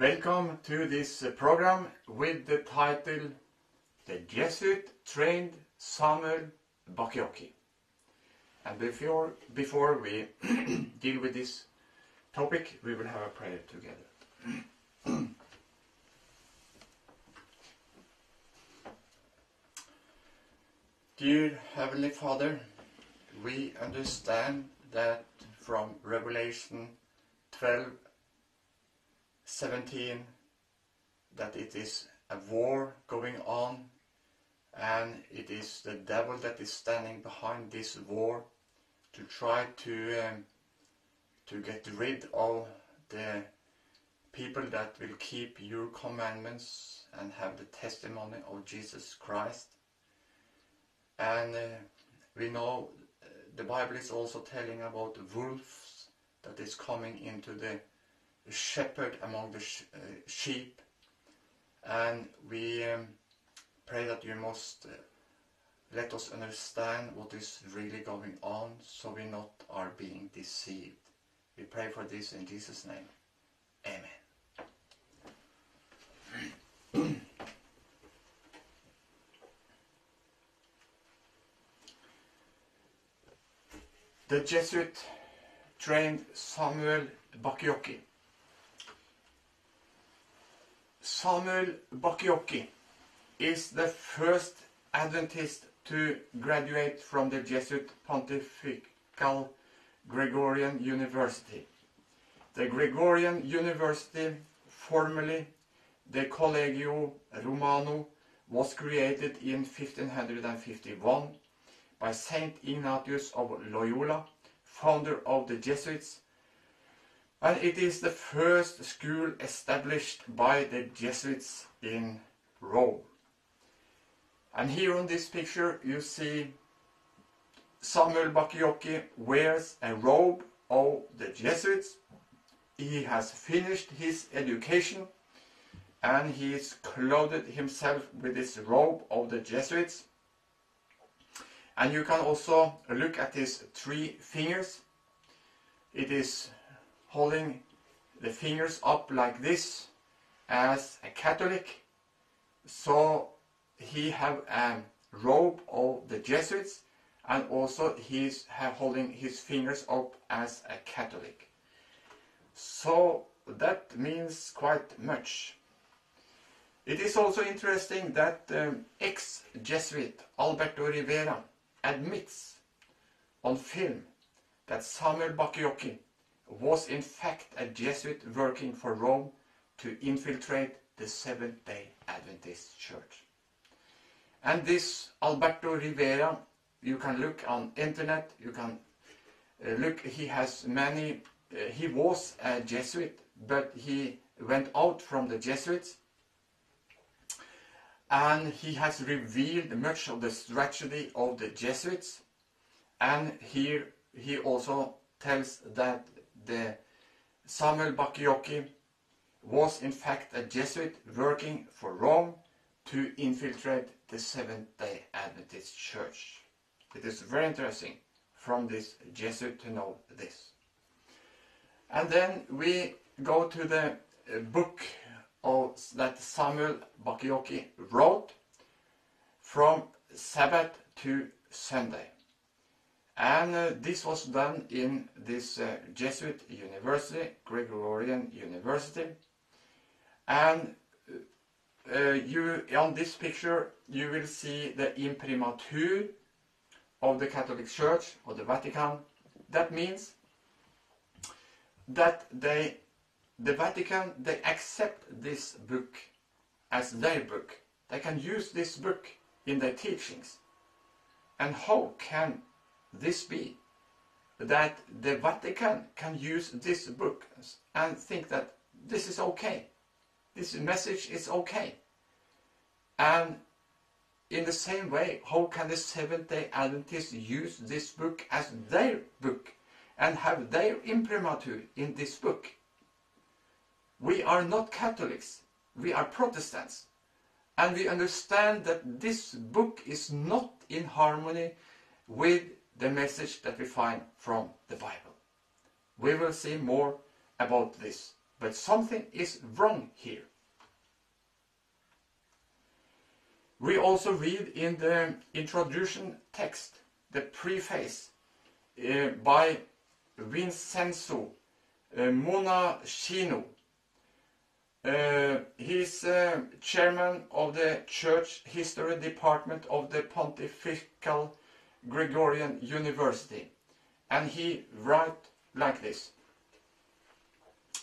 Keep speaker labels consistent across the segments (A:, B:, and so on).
A: Welcome to this uh, program with the title The Jesuit Trained Samuel Bacchiocchi. And before, before we deal with this topic, we will have a prayer together. Dear Heavenly Father, we understand that from Revelation 12 17 that it is a war going on and it is the devil that is standing behind this war to try to um, to get rid of the people that will keep your commandments and have the testimony of Jesus Christ. And uh, we know uh, the Bible is also telling about wolves that is coming into the shepherd among the sh- uh, sheep. And we um, pray that you must uh, let us understand what is really going on so we not are being deceived. We pray for this in jesus name. Amen. The jesuit trained samuel Bacchiocchi Samuel Bacchiocchi is the first Adventist to graduate from the Jesuit Pontifical Gregorian University. The Gregorian University, formerly the Collegio Romano, was created in 1551 by Saint Ignatius of Loyola, founder of the Jesuits and it is the first school established by the Jesuits in Rome. And here on this picture you see Samuel Bacchiocchi wears a robe of the Jesuits. He has finished his education and he is clothed himself with this robe of the Jesuits. And you can also look at his three fingers. It is holding the fingers up like this as a Catholic. So he have a robe of the Jesuits and also he's holding his fingers up as a Catholic. So that means quite much. It is also interesting that um, ex-Jesuit Alberto Rivera admits on film that Samuel Bacchiocchi was in fact a Jesuit working for Rome to infiltrate the Seventh-day Adventist Church. And this Alberto Rivera, you can look on internet, you can uh, look, he has many, uh, he was a Jesuit, but he went out from the Jesuits and he has revealed much of the strategy of the Jesuits and here he also tells that the Samuel Bacchiocchi was in fact a Jesuit working for Rome to infiltrate the Seventh-day Adventist Church. It is very interesting from this Jesuit to know this. And then we go to the uh, book of, that Samuel Bacchiocchi wrote from Sabbath to Sunday. And uh, this was done in this uh, Jesuit university, Gregorian University. And uh, you, on this picture, you will see the imprimatur of the Catholic Church, or the Vatican. That means that they, the Vatican, they accept this book as their book. They can use this book in their teachings. And how can this be that the Vatican can use this book and think that this is okay. This message is okay. And in the same way, how can the Seventh-day Adventists use this book as their book and have their imprimatur in this book? We are not Catholics. We are Protestants. And we understand that this book is not in harmony with the message that we find from the Bible. We will see more about this but something is wrong here. We also read in the introduction text, the preface uh, by Vincenzo uh, Monachino. Uh, he's uh, chairman of the Church History Department of the Pontifical Gregorian University. And he writes like this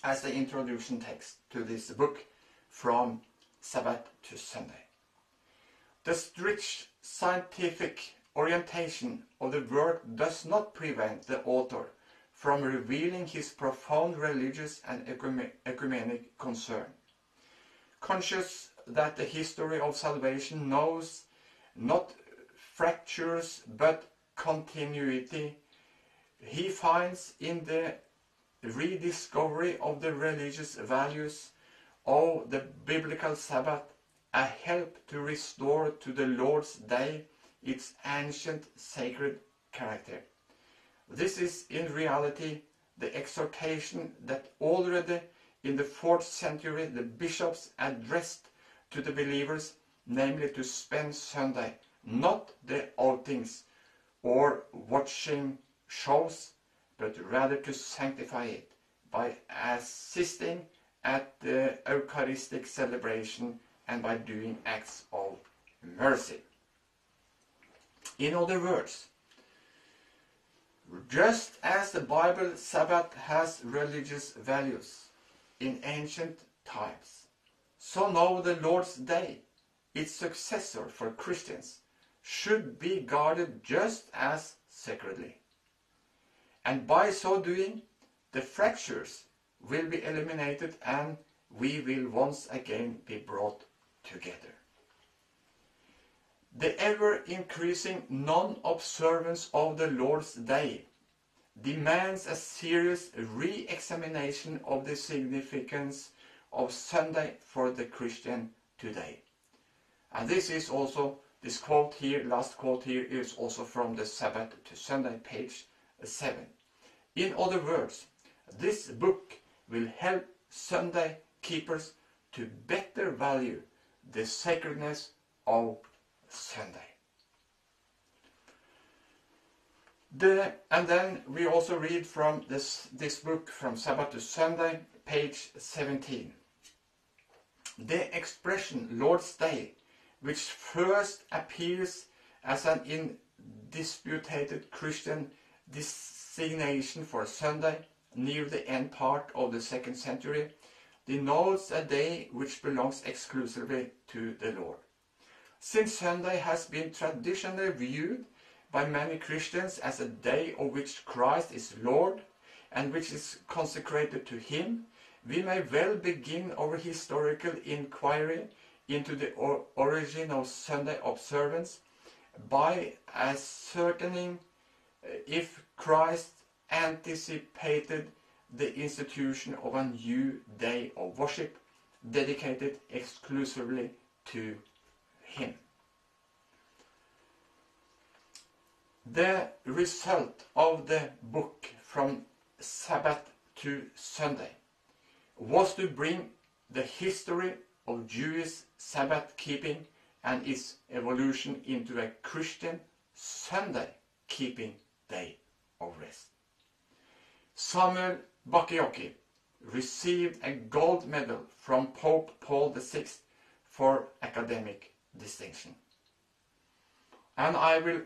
A: as the introduction text to this book from Sabbath to Sunday. The strict scientific orientation of the work does not prevent the author from revealing his profound religious and ecumenic concern. Conscious that the history of salvation knows not fractures but continuity, he finds in the rediscovery of the religious values of the biblical Sabbath a help to restore to the Lord's Day its ancient sacred character. This is in reality the exhortation that already in the 4th century the bishops addressed to the believers, namely to spend Sunday, not the outings or watching shows, but rather to sanctify it by assisting at the Eucharistic celebration and by doing acts of mercy. In other words, just as the Bible Sabbath has religious values in ancient times, so now the Lord's Day, its successor for Christians, should be guarded just as sacredly. And by so doing, the fractures will be eliminated and we will once again be brought together the ever-increasing non-observance of the Lord's Day demands a serious re-examination of the significance of Sunday for the Christian today. And this is also, this quote here, last quote here, is also from the Sabbath to Sunday, page 7. In other words, this book will help Sunday keepers to better value the sacredness of Sunday. The, and then we also read from this, this book from Sabbath to Sunday, page 17. The expression Lord's Day, which first appears as an indisputed Christian designation for Sunday near the end part of the second century, denotes a day which belongs exclusively to the Lord. Since Sunday has been traditionally viewed by many Christians as a day of which Christ is Lord and which is consecrated to Him, we may well begin our historical inquiry into the or origin of Sunday observance by ascertaining uh, if Christ anticipated the institution of a new day of worship dedicated exclusively to him. The result of the book from Sabbath to Sunday was to bring the history of Jewish Sabbath keeping and its evolution into a Christian Sunday keeping day of rest. Samuel Bacchiocchi received a gold medal from Pope Paul VI for academic distinction. And I will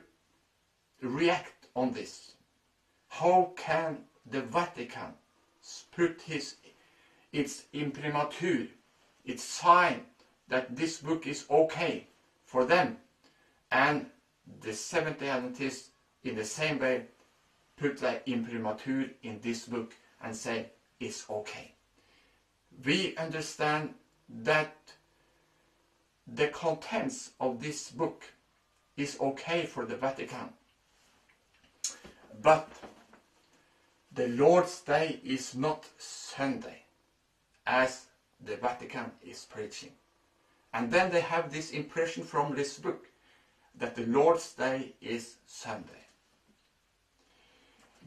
A: react on this. How can the Vatican put his, its imprimatur, its sign that this book is okay for them, and the Seventh-day Adventists in the same way put the imprimatur in this book and say it's okay. We understand that the contents of this book is okay for the Vatican. But the Lord's Day is not Sunday, as the Vatican is preaching. And then they have this impression from this book that the Lord's Day is Sunday.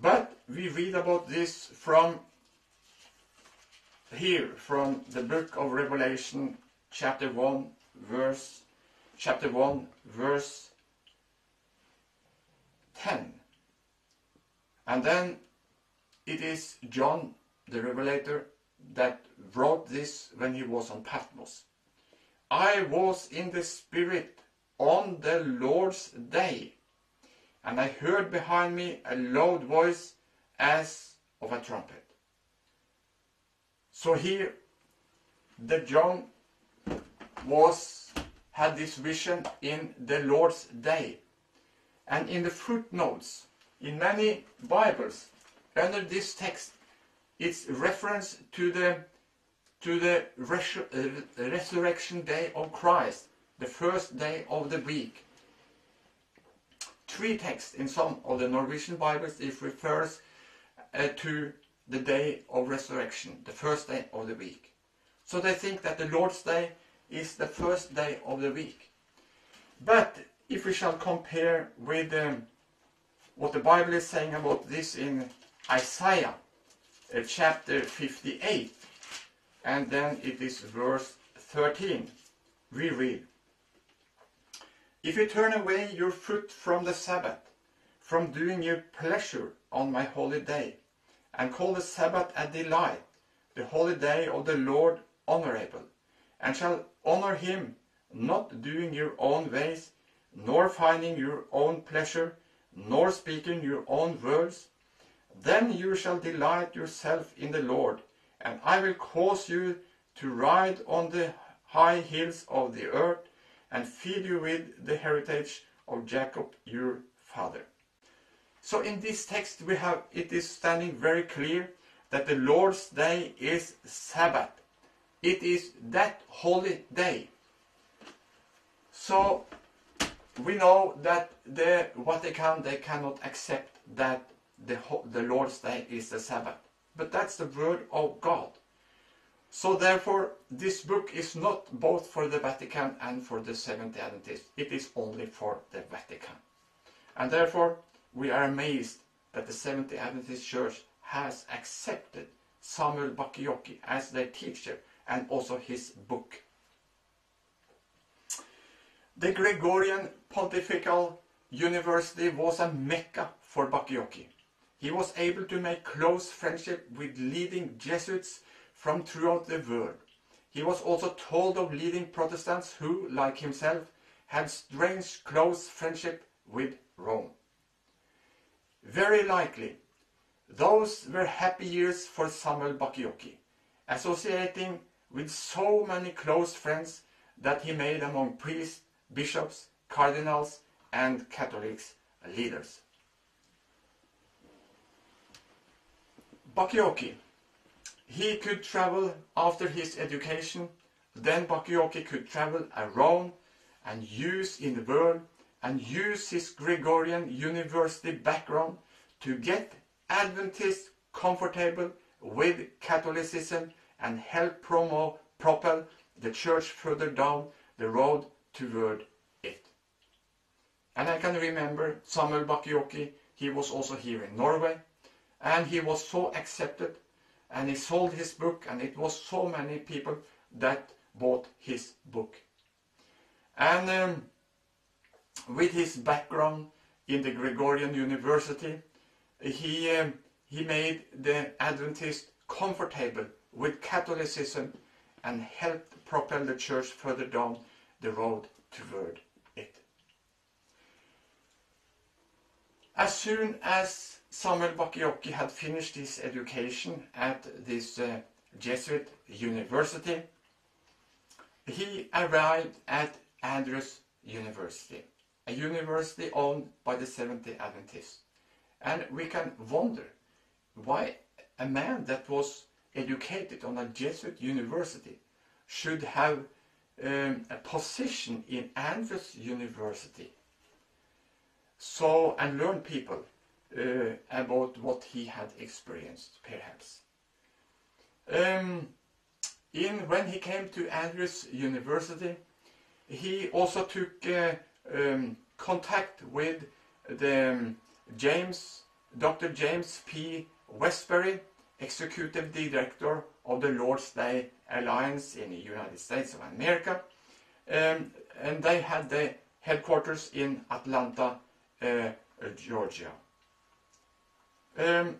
A: But we read about this from here from the book of Revelation, chapter 1, verse chapter 1, verse 10. And then it is John the Revelator that wrote this when he was on Patmos. I was in the Spirit on the Lord's day, and I heard behind me a loud voice as of a trumpet. So here, the John was had this vision in the Lord's day, and in the footnotes in many Bibles under this text, it's reference to the to the uh, resurrection day of Christ, the first day of the week. Three texts in some of the Norwegian Bibles it refers uh, to the day of resurrection, the first day of the week. So they think that the Lord's Day is the first day of the week. But if we shall compare with um, what the Bible is saying about this in Isaiah uh, chapter 58, and then it is verse 13, we read, If you turn away your foot from the Sabbath, from doing your pleasure on my holy day, and call the Sabbath a delight, the holy day of the Lord honorable, and shall honor him, not doing your own ways, nor finding your own pleasure, nor speaking your own words, then you shall delight yourself in the Lord, and I will cause you to ride on the high hills of the earth, and feed you with the heritage of Jacob your father. So in this text we have it is standing very clear that the Lord's day is Sabbath. It is that holy day. So we know that the Vatican they cannot accept that the, the Lord's day is the Sabbath. But that's the word of God. So therefore, this book is not both for the Vatican and for the Seventh Adventists. It is only for the Vatican. And therefore, we are amazed that the Seventh Adventist Church has accepted Samuel Bacchiocchi as their teacher and also his book. The Gregorian Pontifical University was a mecca for Bacchiocchi. He was able to make close friendship with leading Jesuits from throughout the world. He was also told of leading Protestants who, like himself, had strange close friendship with Rome. Very likely, those were happy years for Samuel Bacchiocchi, associating with so many close friends that he made among priests, bishops, cardinals, and Catholics leaders. Bacchiocchi. He could travel after his education. Then Bacchiocchi could travel around and use in the world and use his Gregorian university background to get Adventists comfortable with Catholicism and help promote, propel the church further down the road toward it. And I can remember Samuel Bacchiocchi, he was also here in Norway, and he was so accepted, and he sold his book, and it was so many people that bought his book. And um, with his background in the Gregorian University, he, um, he made the Adventist comfortable with Catholicism and helped propel the church further down the road toward it. As soon as Samuel Bacchiocchi had finished his education at this uh, Jesuit university, he arrived at Andrews University, a university owned by the Seventh-day Adventists. And we can wonder why a man that was educated on a Jesuit university should have um, a position in Andrews University. So, and learn people uh, about what he had experienced, perhaps. Um, in when he came to Andrews University, he also took uh, um, contact with the um, James, Dr. James P. Wesberry, executive director of the Lord's Day Alliance in the United States of America. Um, and they had their headquarters in Atlanta, uh, Georgia. Um,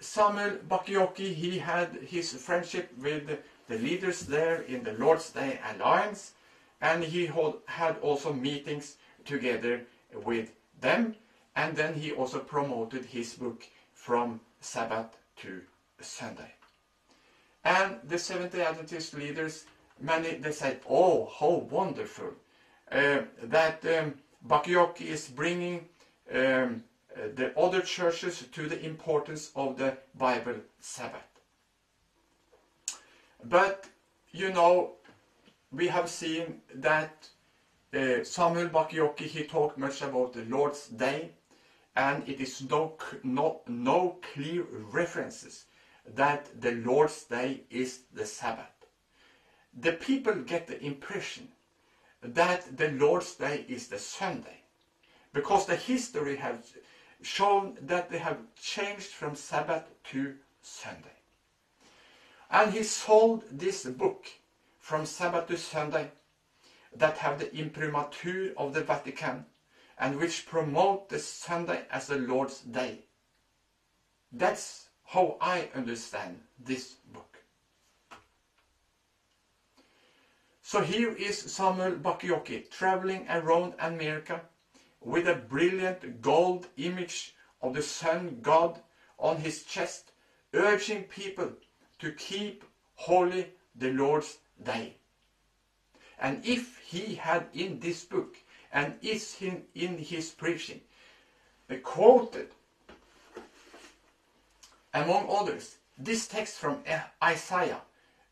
A: Samuel Bacchiocchi, he had his friendship with the leaders there in the Lord's Day Alliance, and he had also meetings together with them, and then he also promoted his book from Sabbath to Sunday. And the Seventh-day Adventist leaders, many, they said, oh, how wonderful uh, that um, is bringing um, the other churches to the importance of the Bible Sabbath. But, you know, we have seen that uh, Samuel Bacchiocchi, he talked much about the Lord's Day, and it is no, no, no clear references that the Lord's Day is the Sabbath. The people get the impression that the Lord's Day is the Sunday because the history has shown that they have changed from Sabbath to Sunday. And he sold this book from Sabbath to Sunday that have the imprimatur of the Vatican and which promote the Sunday as the Lord's Day. That's how I understand this book. So here is Samuel Bacchiocchi traveling around America with a brilliant gold image of the sun god on his chest, urging people to keep holy the Lord's day. And if he had in this book and is in, in his preaching uh, quoted among others, this text from Isaiah,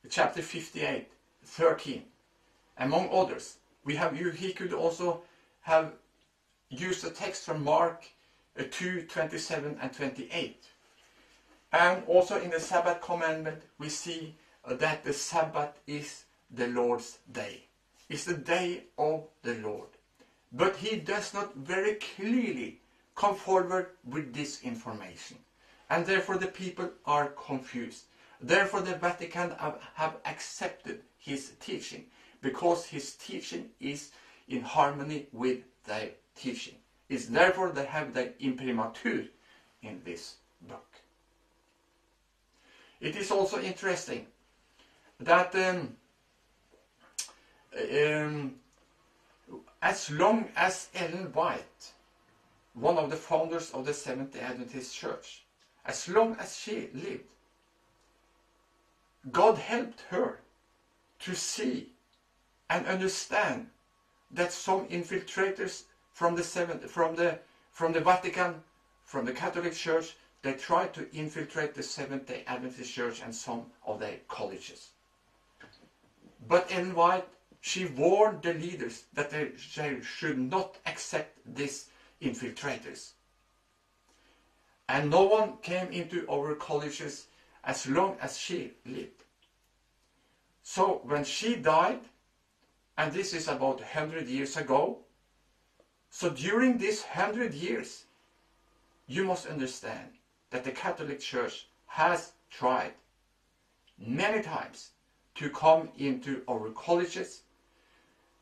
A: chapter 58, 13. Among others, we have you, he could also have used the text from Mark uh, 2, 27 and 28. And also in the Sabbath commandment, we see that the Sabbath is the Lord's day. It's the day of the Lord. But he does not very clearly come forward with this information and therefore the people are confused. Therefore the Vatican have, have accepted his teaching because his teaching is in harmony with their teaching. It's therefore they have the imprimatur in this book. It is also interesting that um, um, as long as Ellen White, one of the founders of the Seventh-day Adventist Church, as long as she lived. God helped her to see and understand that some infiltrators from the seventh, from the from the Vatican, from the Catholic Church, they tried to infiltrate the Seventh-day Adventist Church and some of their colleges. But Ellen White, she warned the leaders that they, they should not accept these infiltrators. And no one came into our colleges as long as she lived. So when she died, and this is about 100 years ago, so during these 100 years, you must understand that the Catholic Church has tried many times to come into our colleges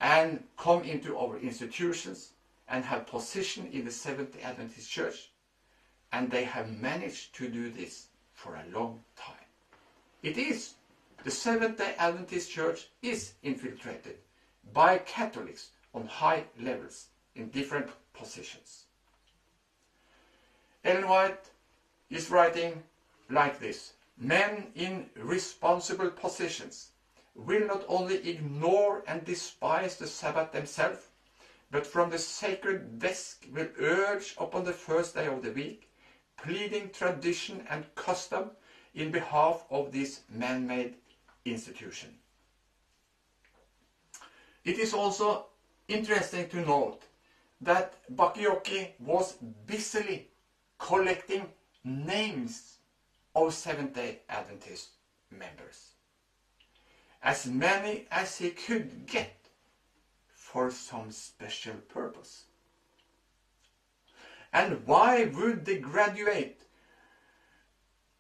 A: and come into our institutions and have position in the Seventh-day Adventist Church and they have managed to do this for a long time. It is, the Seventh-day Adventist Church is infiltrated by Catholics on high levels in different positions. Ellen White is writing like this. Men in responsible positions will not only ignore and despise the Sabbath themselves, but from the sacred desk will urge upon the first day of the week pleading tradition and custom in behalf of this man-made institution. It is also interesting to note that Bacchiocchi was busily collecting names of Seventh-day Adventist members. As many as he could get for some special purpose. And why would the graduate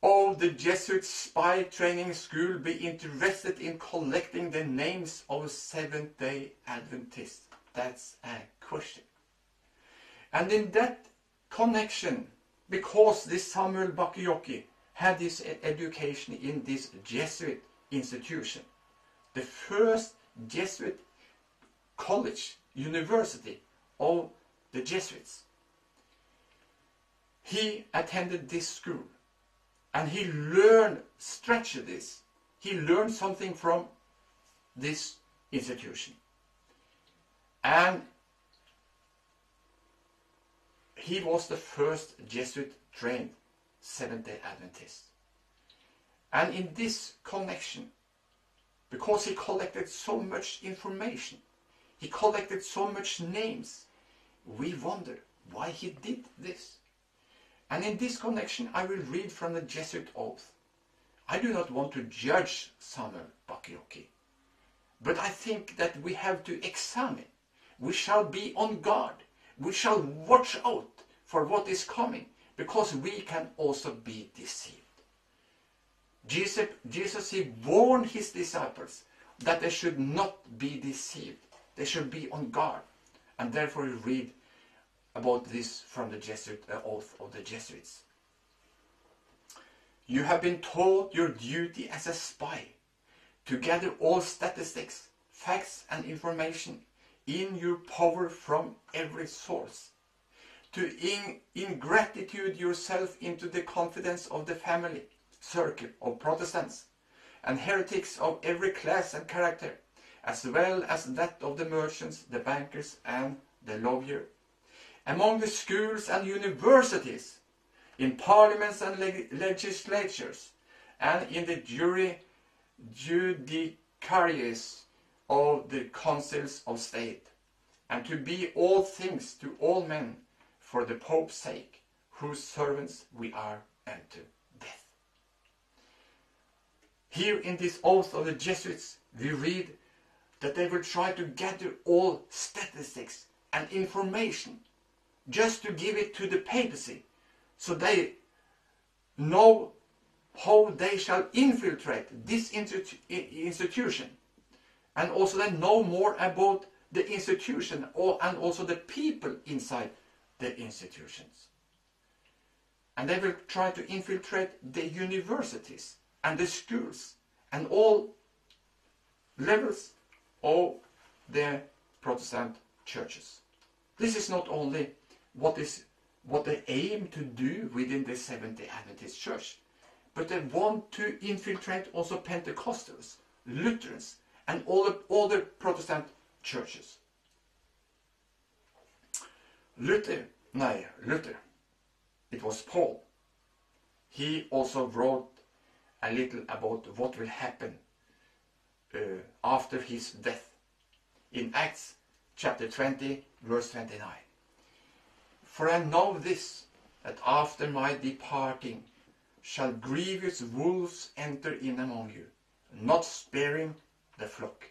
A: of the Jesuit spy training school be interested in collecting the names of Seventh day Adventists? That's a question. And in that connection, because this Samuel Bacchiocchi had his education in this Jesuit institution, the first Jesuit college, university of the Jesuits. He attended this school and he learned, this. He learned something from this institution. And he was the first Jesuit trained Seventh day Adventist. And in this connection, because he collected so much information, he collected so much names, we wonder why he did this. And in this connection, I will read from the Jesuit oath. I do not want to judge Samuel Bacchiocchi, but I think that we have to examine. We shall be on guard. We shall watch out for what is coming, because we can also be deceived. Jesus, Jesus he warned his disciples that they should not be deceived. They should be on guard. And therefore we read about this from the Jesuit uh, oath of the Jesuits. You have been told your duty as a spy to gather all statistics, facts and information in your power from every source. To in, ingratitude yourself into the confidence of the family circle of Protestants and heretics of every class and character, as well as that of the merchants, the bankers, and the lawyer. Among the schools and universities, in parliaments and leg legislatures, and in the jury judiciaries of the councils of state, and to be all things to all men for the Pope's sake, whose servants we are unto death. Here in this oath of the Jesuits, we read that they will try to gather all statistics and information just to give it to the papacy so they know how they shall infiltrate this institution and also they know more about the institution or, and also the people inside the institutions. And they will try to infiltrate the universities and the schools and all levels of the Protestant churches. This is not only what is what they aim to do within the Seventh-day Adventist Church, but they want to infiltrate also Pentecostals, Lutherans, and all the other Protestant churches. Luther, no, Luther, it was Paul. He also wrote a little about what will happen uh, after his death in Acts chapter 20, verse 29. For I know this, that after my departing shall grievous wolves enter in among you, not sparing the flock.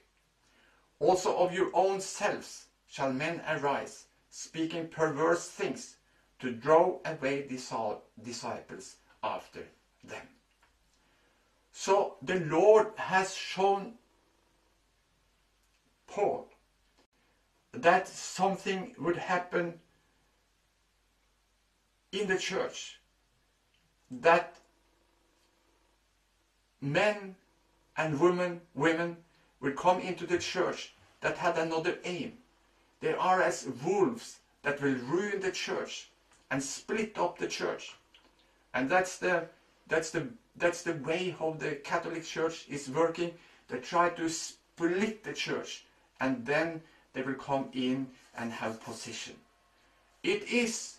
A: Also of your own selves shall men arise, speaking perverse things, to draw away disciples after them. So the Lord has shown Paul that something would happen in the church that men and women women will come into the church that had another aim. They are as wolves that will ruin the church and split up the church. And that's the that's the that's the way how the Catholic Church is working. They try to split the church and then they will come in and have position. It is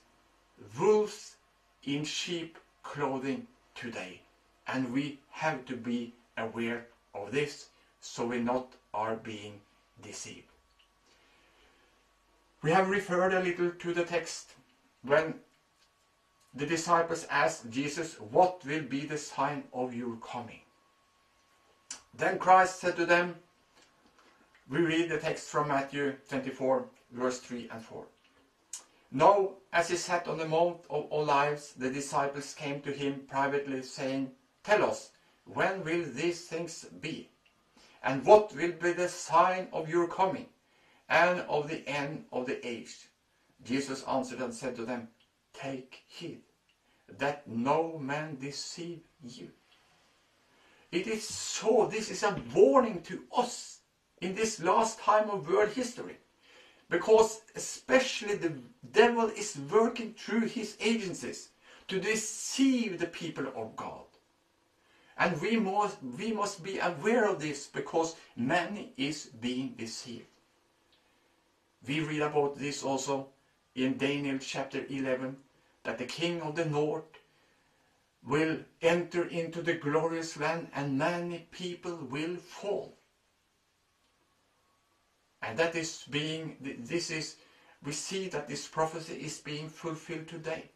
A: wolves in sheep clothing today. And we have to be aware of this so we not are being deceived. We have referred a little to the text when the disciples asked Jesus, What will be the sign of your coming? Then Christ said to them, We read the text from Matthew 24, verse 3 and 4. Now, as he sat on the Mount of Olives, the disciples came to him privately, saying, Tell us, when will these things be? And what will be the sign of your coming and of the end of the age? Jesus answered and said to them, Take heed that no man deceive you. It is so, this is a warning to us in this last time of world history. Because especially the devil is working through his agencies to deceive the people of God. And we must, we must be aware of this because many is being deceived. We read about this also in Daniel chapter 11 that the king of the north will enter into the glorious land and many people will fall. And that is being, this is, we see that this prophecy is being fulfilled today.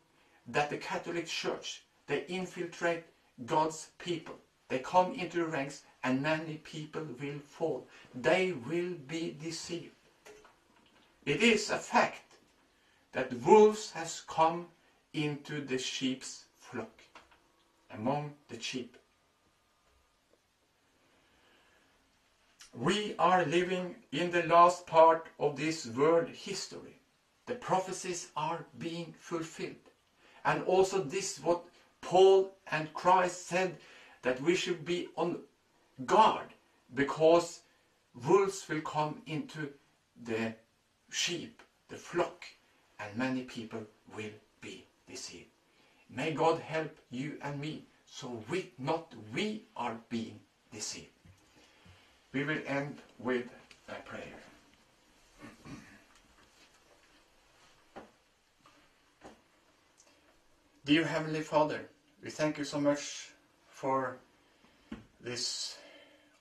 A: That the Catholic Church, they infiltrate God's people. They come into the ranks and many people will fall. They will be deceived. It is a fact that wolves has come into the sheep's flock, among the sheep. We are living in the last part of this world history. The prophecies are being fulfilled. And also this what Paul and Christ said that we should be on guard because wolves will come into the sheep, the flock, and many people will be deceived. May God help you and me so we not we are being deceived. We will end with a prayer. Dear Heavenly Father, we thank you so much for this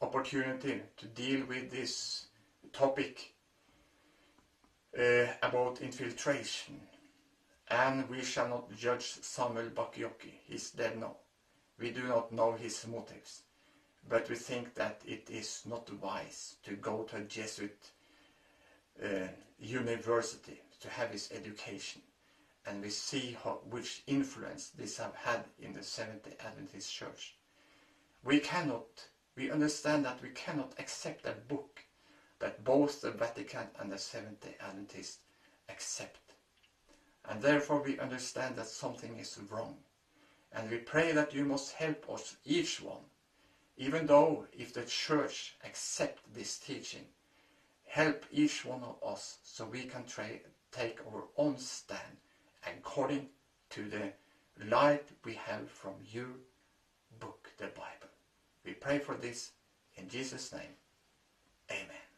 A: opportunity to deal with this topic uh, about infiltration. And we shall not judge Samuel Bacchiocchi. He's dead now. We do not know his motives. But we think that it is not wise to go to a Jesuit uh, university to have his education. And we see how, which influence this have had in the Seventh-day Adventist Church. We cannot, we understand that we cannot accept a book that both the Vatican and the Seventh-day Adventists accept. And therefore we understand that something is wrong. And we pray that you must help us, each one, even though if the church accept this teaching, help each one of us so we can take our own stand according to the light we have from your book, the Bible. We pray for this in Jesus' name. Amen.